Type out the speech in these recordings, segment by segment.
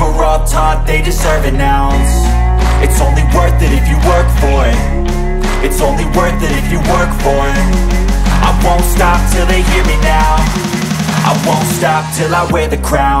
Were all taught they deserve an ounce It's only worth it if you work for it. It's only worth it if you work for it. I won't stop till they hear me now. I won't stop till I wear the crown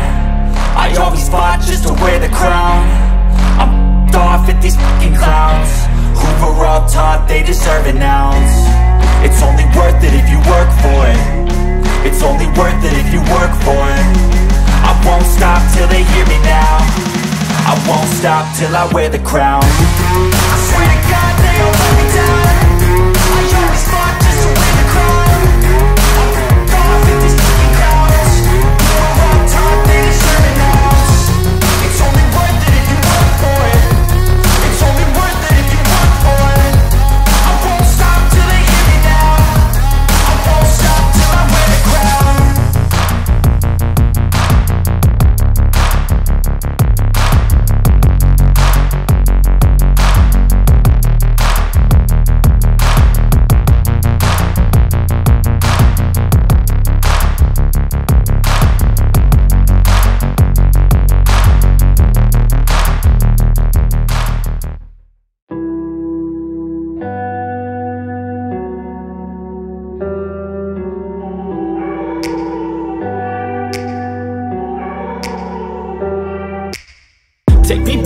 stop till I wear the crown. I swear to God